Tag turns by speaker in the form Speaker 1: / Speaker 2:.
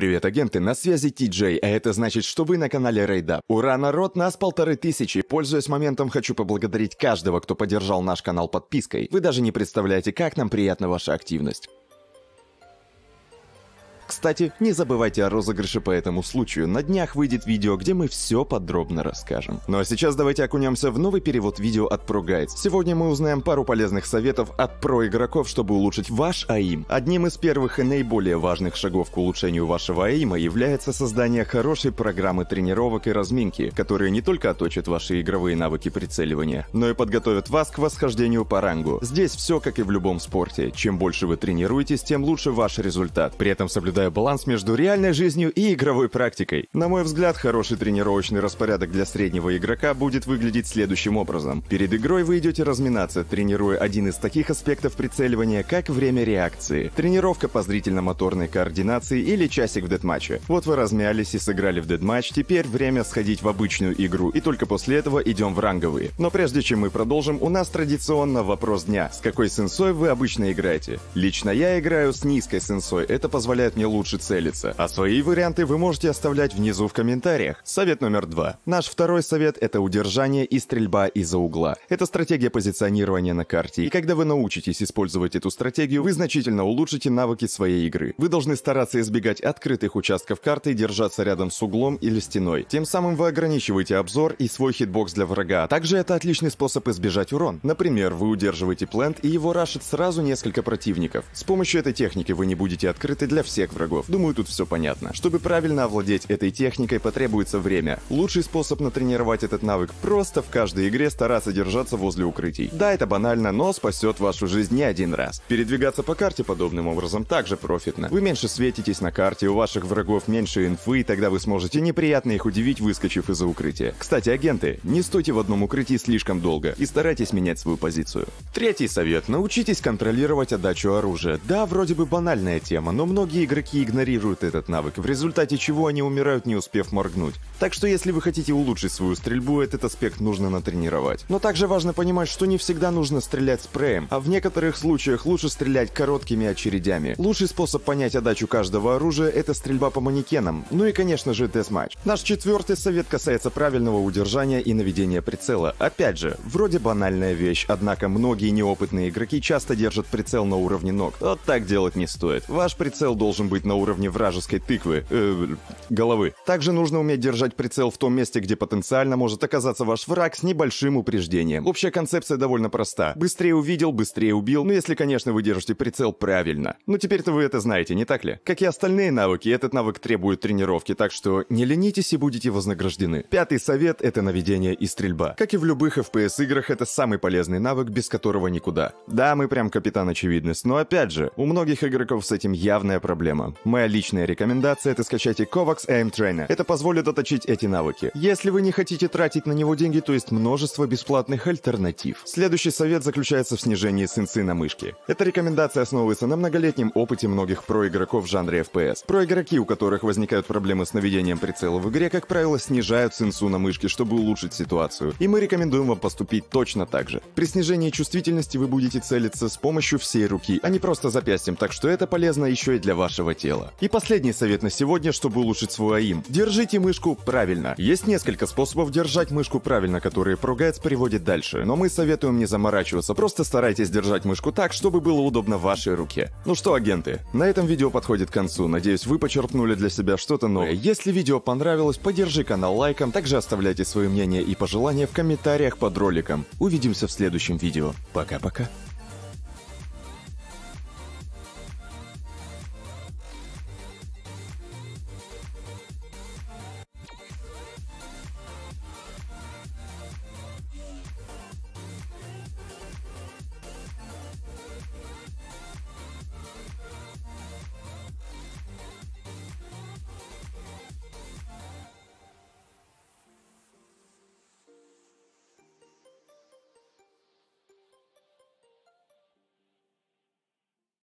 Speaker 1: Привет, агенты, на связи TJ, а это значит, что вы на канале Рейда. Ура, народ, нас полторы тысячи. Пользуясь моментом, хочу поблагодарить каждого, кто поддержал наш канал подпиской. Вы даже не представляете, как нам приятна ваша активность. Кстати, не забывайте о розыгрыше по этому случаю. На днях выйдет видео, где мы все подробно расскажем. Ну а сейчас давайте окунемся в новый перевод видео от ProGuides. Сегодня мы узнаем пару полезных советов от про-игроков, чтобы улучшить ваш АИМ. Одним из первых и наиболее важных шагов к улучшению вашего АИМа является создание хорошей программы тренировок и разминки, которые не только оточат ваши игровые навыки прицеливания, но и подготовят вас к восхождению по рангу. Здесь все как и в любом спорте. Чем больше вы тренируетесь, тем лучше ваш результат. При этом соблюдая соблюдая баланс между реальной жизнью и игровой практикой. На мой взгляд, хороший тренировочный распорядок для среднего игрока будет выглядеть следующим образом. Перед игрой вы идете разминаться, тренируя один из таких аспектов прицеливания, как время реакции. Тренировка по зрительно-моторной координации или часик в дедматче. Вот вы размялись и сыграли в дедматч, теперь время сходить в обычную игру, и только после этого идем в ранговые. Но прежде чем мы продолжим, у нас традиционно вопрос дня. С какой сенсой вы обычно играете? Лично я играю с низкой сенсой, это позволяет мне лучше целиться. А свои варианты вы можете оставлять внизу в комментариях. Совет номер два. Наш второй совет — это удержание и стрельба из-за угла. Это стратегия позиционирования на карте. И когда вы научитесь использовать эту стратегию, вы значительно улучшите навыки своей игры. Вы должны стараться избегать открытых участков карты и держаться рядом с углом или стеной. Тем самым вы ограничиваете обзор и свой хитбокс для врага. Также это отличный способ избежать урон. Например, вы удерживаете плент и его рашит сразу несколько противников. С помощью этой техники вы не будете открыты для всех врагов. Думаю, тут все понятно. Чтобы правильно овладеть этой техникой, потребуется время. Лучший способ натренировать этот навык — просто в каждой игре стараться держаться возле укрытий. Да, это банально, но спасет вашу жизнь не один раз. Передвигаться по карте подобным образом также профитно. Вы меньше светитесь на карте, у ваших врагов меньше инфы, и тогда вы сможете неприятно их удивить, выскочив из-за укрытия. Кстати, агенты, не стойте в одном укрытии слишком долго и старайтесь менять свою позицию. Третий совет. Научитесь контролировать отдачу оружия. Да, вроде бы банальная тема, но многие игроки игроки игнорируют этот навык, в результате чего они умирают, не успев моргнуть. Так что если вы хотите улучшить свою стрельбу, этот аспект нужно натренировать. Но также важно понимать, что не всегда нужно стрелять спреем, а в некоторых случаях лучше стрелять короткими очередями. Лучший способ понять отдачу каждого оружия — это стрельба по манекенам, ну и конечно же десматч. Наш четвертый совет касается правильного удержания и наведения прицела. Опять же, вроде банальная вещь, однако многие неопытные игроки часто держат прицел на уровне ног. Вот так делать не стоит. Ваш прицел должен быть на уровне вражеской тыквы, э, головы. Также нужно уметь держать прицел в том месте, где потенциально может оказаться ваш враг с небольшим упреждением. Общая концепция довольно проста. Быстрее увидел, быстрее убил, ну если, конечно, вы держите прицел правильно. Ну теперь-то вы это знаете, не так ли? Как и остальные навыки, этот навык требует тренировки, так что не ленитесь и будете вознаграждены. Пятый совет — это наведение и стрельба. Как и в любых FPS-играх, это самый полезный навык, без которого никуда. Да, мы прям капитан очевидность, но опять же, у многих игроков с этим явная проблема. Моя личная рекомендация — это скачайте Kovacs Aim Trainer. Это позволит отточить эти навыки. Если вы не хотите тратить на него деньги, то есть множество бесплатных альтернатив. Следующий совет заключается в снижении сенсы на мышке. Эта рекомендация основывается на многолетнем опыте многих про-игроков в жанре FPS. Про-игроки, у которых возникают проблемы с наведением прицела в игре, как правило, снижают сенсу на мышке, чтобы улучшить ситуацию. И мы рекомендуем вам поступить точно так же. При снижении чувствительности вы будете целиться с помощью всей руки, а не просто запястьем, так что это полезно еще и для вашего тела. И последний совет на сегодня, чтобы улучшить свой АИМ. Держите мышку правильно. Есть несколько способов держать мышку правильно, которые ProGuides приводит дальше, но мы советуем не заморачиваться, просто старайтесь держать мышку так, чтобы было удобно вашей руке. Ну что, агенты, на этом видео подходит к концу. Надеюсь, вы почерпнули для себя что-то новое. Если видео понравилось, поддержи канал лайком, также оставляйте свои мнения и пожелания в комментариях под роликом. Увидимся в следующем видео. Пока-пока.